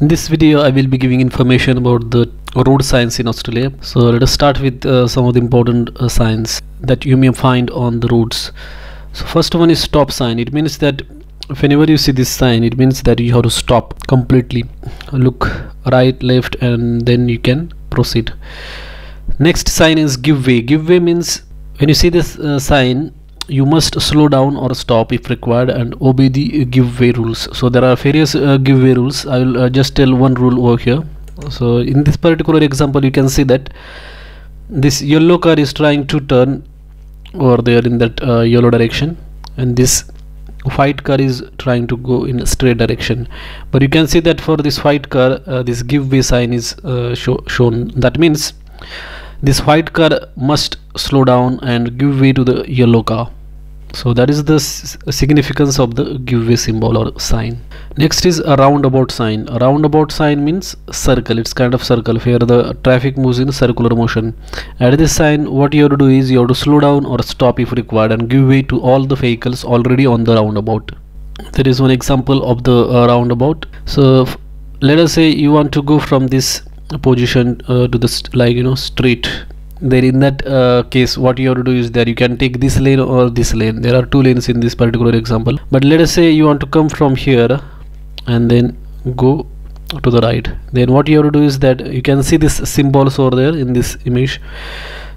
In this video, I will be giving information about the road signs in Australia. So let us start with uh, some of the important uh, signs that you may find on the roads. So first one is stop sign. It means that whenever you see this sign, it means that you have to stop completely, look right, left, and then you can proceed. Next sign is give way. Give way means when you see this uh, sign, you must slow down or stop if required and obey the give way rules. So there are various uh, give way rules. I will uh, just tell one rule over here. So in this particular example you can see that this yellow car is trying to turn over there in that uh, yellow direction and this white car is trying to go in a straight direction. But you can see that for this white car uh, this give way sign is uh, show shown. That means this white car must slow down and give way to the yellow car so that is the significance of the give way symbol or sign. Next is a roundabout sign. A roundabout sign means circle. It's kind of circle where the traffic moves in circular motion. At this sign what you have to do is you have to slow down or stop if required and give way to all the vehicles already on the roundabout. There is one example of the uh, roundabout. So let us say you want to go from this position uh, to the like you know straight then in that uh, case what you have to do is that you can take this lane or this lane. There are two lanes in this particular example. But let us say you want to come from here and then go to the right. Then what you have to do is that you can see this symbols over there in this image.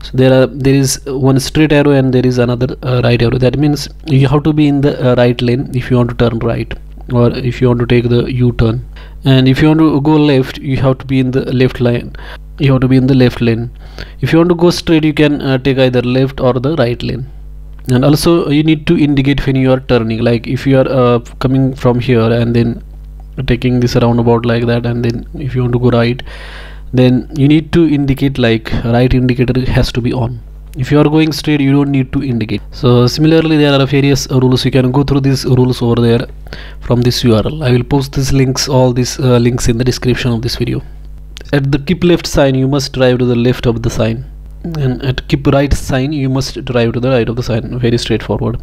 So there are there is one straight arrow and there is another uh, right arrow. That means you have to be in the uh, right lane if you want to turn right or if you want to take the u-turn and if you want to go left you have to be in the left lane you have to be in the left lane. If you want to go straight you can uh, take either left or the right lane. And also you need to indicate when you are turning. Like if you are uh, coming from here and then taking this roundabout like that and then if you want to go right then you need to indicate like right indicator has to be on if you are going straight you don't need to indicate. So similarly there are various rules. You can go through these rules over there from this url i will post these links all these uh, links in the description of this video. At the keep left sign you must drive to the left of the sign. And at keep right sign you must drive to the right of the sign. Very straightforward.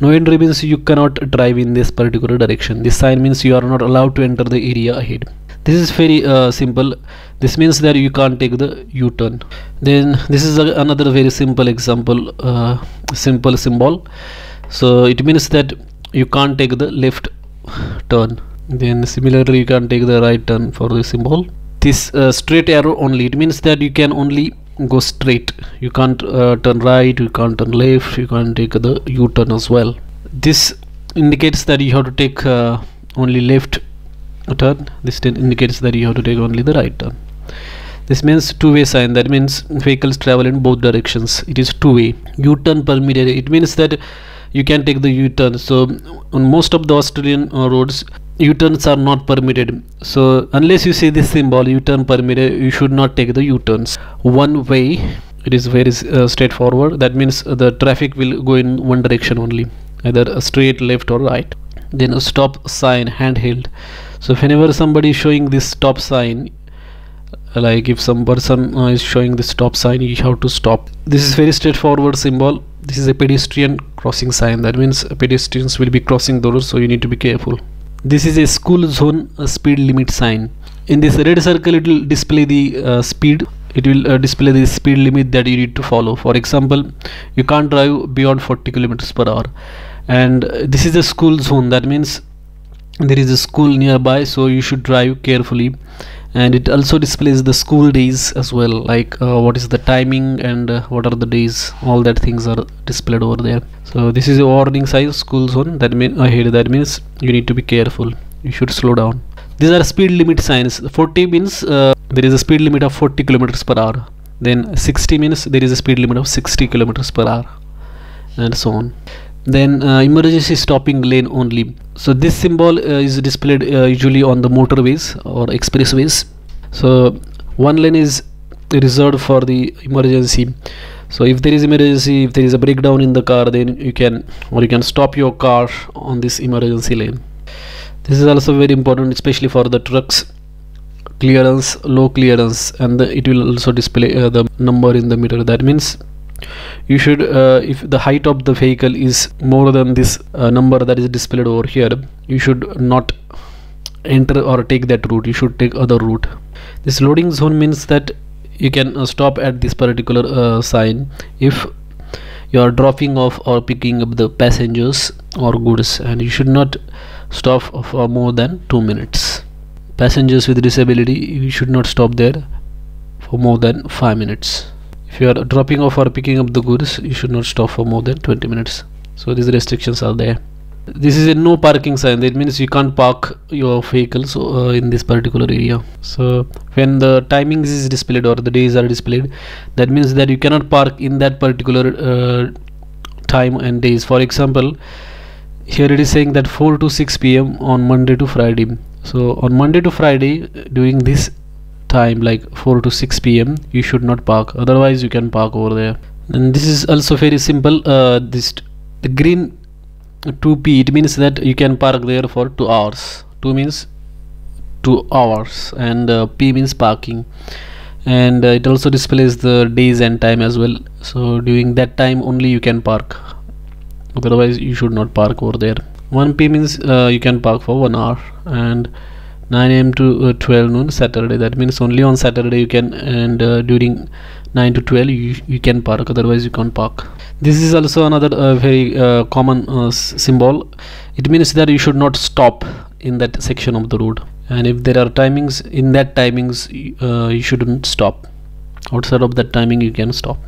No entry means you cannot drive in this particular direction. This sign means you are not allowed to enter the area ahead this is very uh, simple. This means that you can't take the u-turn. Then this is a, another very simple example uh, simple symbol. So it means that you can't take the left turn. Then similarly you can take the right turn for the symbol. This uh, straight arrow only. It means that you can only go straight. You can't uh, turn right you can't turn left you can't take the u-turn as well. This indicates that you have to take uh, only left turn this indicates that you have to take only the right turn. This means two-way sign. That means vehicles travel in both directions. It is two-way. U-turn permitted. It means that you can take the u-turn. So on most of the australian uh, roads u-turns are not permitted. So unless you see this symbol u-turn permitted you should not take the u-turns. One way it is very uh, straightforward. That means uh, the traffic will go in one direction only either straight left or right. Then a stop sign handheld so whenever somebody is showing this stop sign like if some person uh, is showing the stop sign you have to stop. This is very straightforward symbol. This is a pedestrian crossing sign. That means pedestrians will be crossing the road so you need to be careful. This is a school zone speed limit sign. In this red circle it will display the uh, speed. It will uh, display the speed limit that you need to follow. For example you can't drive beyond 40 kilometers per hour. And this is a school zone. That means there is a school nearby so you should drive carefully. And it also displays the school days as well like uh, what is the timing and uh, what are the days. All that things are displayed over there. So this is a warning size school zone. That mean ahead that means you need to be careful. You should slow down. These are speed limit signs. 40 means uh, there is a speed limit of 40 kilometers per hour. Then 60 means there is a speed limit of 60 kilometers per hour and so on then uh, emergency stopping lane only. So this symbol uh, is displayed uh, usually on the motorways or expressways. So one lane is reserved for the emergency. So if there is emergency if there is a breakdown in the car then you can or you can stop your car on this emergency lane. This is also very important especially for the trucks. Clearance low clearance and the, it will also display uh, the number in the meter that means you should uh, if the height of the vehicle is more than this uh, number that is displayed over here you should not enter or take that route. You should take other route. This loading zone means that you can uh, stop at this particular uh, sign if you are dropping off or picking up the passengers or goods and you should not stop for more than two minutes. Passengers with disability you should not stop there for more than five minutes if you are dropping off or picking up the goods you should not stop for more than 20 minutes. So these restrictions are there. This is a no parking sign. That means you can't park your vehicles uh, in this particular area. So when the timings is displayed or the days are displayed that means that you cannot park in that particular uh, time and days. For example here it is saying that 4 to 6 pm on monday to friday. So on monday to friday during this time like 4 to 6 pm you should not park. Otherwise you can park over there. And this is also very simple uh, this the green 2p it means that you can park there for 2 hours. 2 means 2 hours and uh, p means parking. And uh, it also displays the days and time as well. So during that time only you can park. Otherwise you should not park over there. 1 p means uh, you can park for 1 hour. And 9 am to uh, 12 noon saturday. That means only on saturday you can and uh, during 9 to 12 you, you can park. Otherwise you can't park. This is also another uh, very uh, common uh, symbol. It means that you should not stop in that section of the road. And if there are timings in that timings uh, you shouldn't stop. Outside of that timing you can stop